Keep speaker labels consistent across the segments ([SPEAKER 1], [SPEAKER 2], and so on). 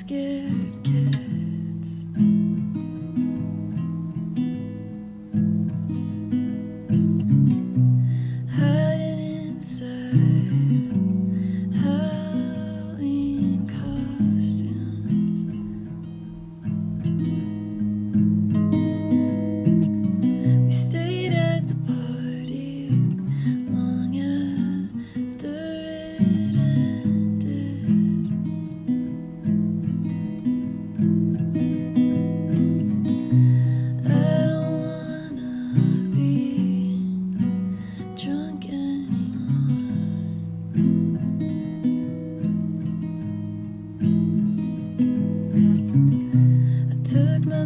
[SPEAKER 1] basket.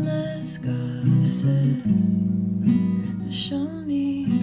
[SPEAKER 1] the scarf said, Show me